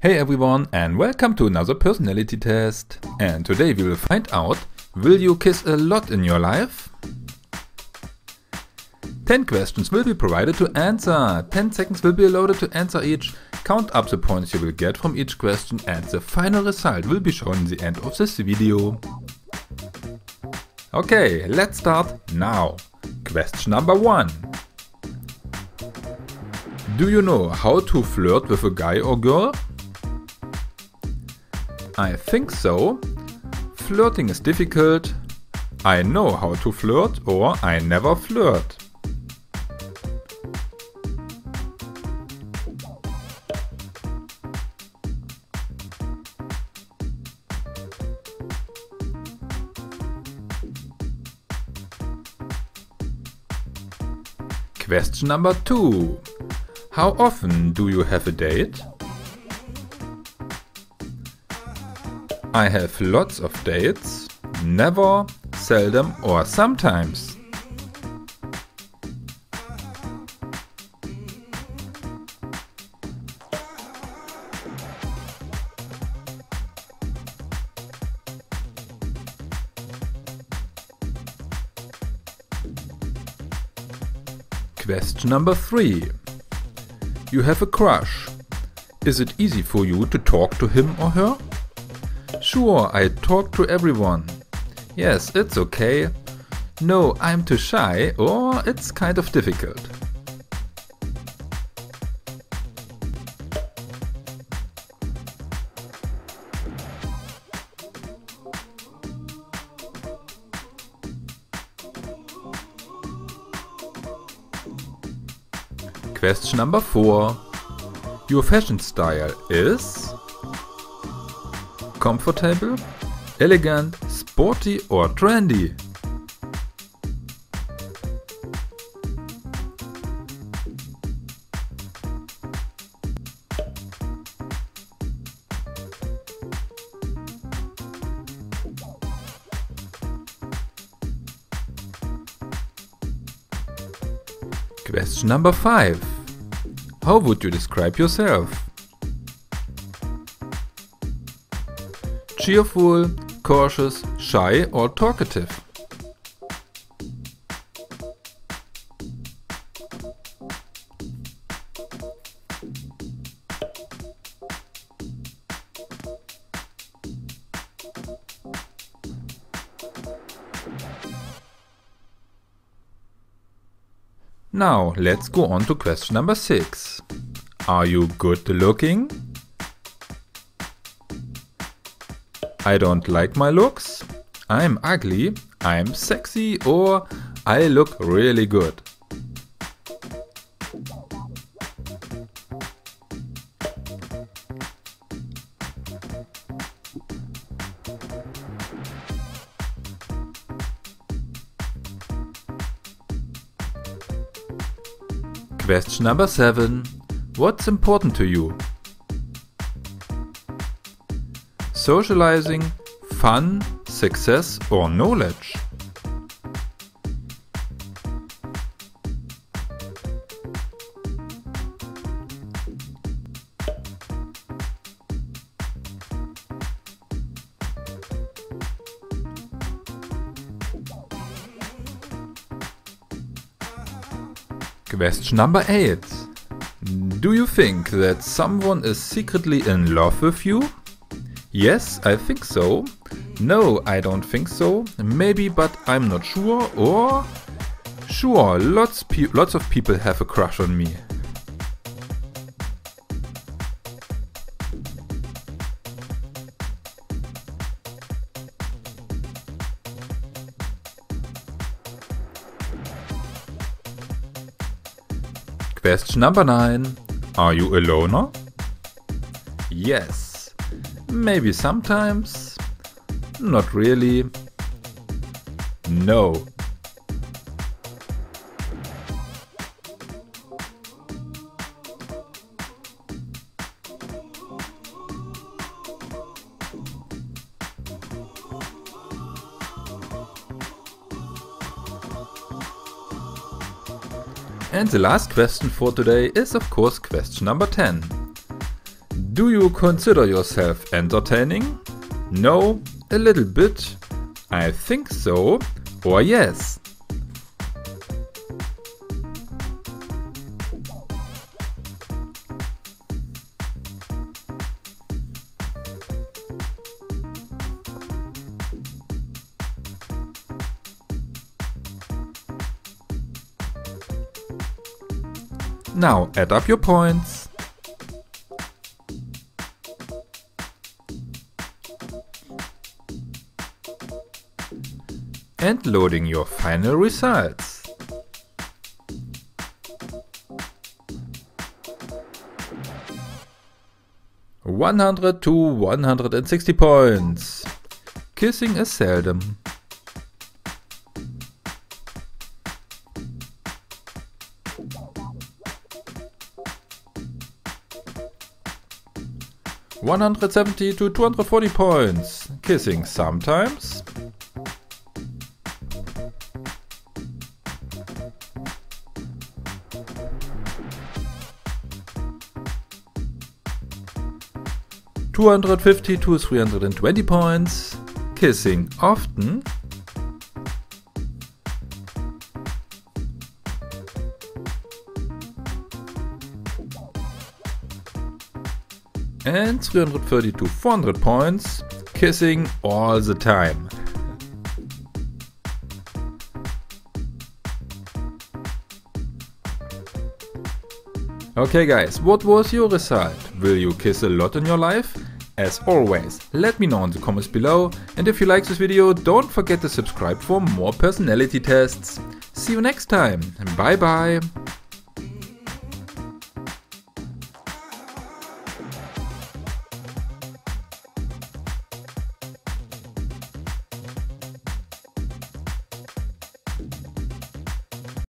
Hey everyone and welcome to another personality test. And today we will find out, will you kiss a lot in your life? 10 questions will be provided to answer. 10 seconds will be allotted to answer each. Count up the points you will get from each question and the final result will be shown in the end of this video. Okay, let's start now. Question number 1. Do you know how to flirt with a guy or girl? I think so. Flirting is difficult. I know how to flirt or I never flirt. Question number two. How often do you have a date? I have lots of dates. Never, seldom or sometimes. Question number 3. You have a crush. Is it easy for you to talk to him or her? Sure, I talk to everyone. Yes, it's okay. No, I'm too shy or it's kind of difficult. Question number 4. Your fashion style is comfortable, elegant, sporty or trendy? Question number 5. How would you describe yourself? Cheerful, cautious, shy or talkative? Now, let's go on to question number 6. Are you good looking? I don't like my looks. I'm ugly, I'm sexy or I look really good. Question number 7. What's important to you? Socializing, fun, success or knowledge? Question number 8. Do you think that someone is secretly in love with you? Yes, I think so. No, I don't think so. Maybe, but I'm not sure. Or sure, lots, lots of people have a crush on me. Question number 9. Are you a loner? Yes. Maybe sometimes. Not really. No. And the last question for today is of course question number 10. Do you consider yourself entertaining? No, a little bit. I think so. Or yes. Now add up your points. And loading your final results. One hundred to one hundred and sixty points. Kissing is seldom. 170 to 240 points. Kissing sometimes. Two hundred fifty to three hundred and twenty points. Kissing often. and 330 to 400 points, kissing all the time. Okay guys, what was your result? Will you kiss a lot in your life? As always, let me know in the comments below and if you like this video don't forget to subscribe for more personality tests. See you next time, bye bye!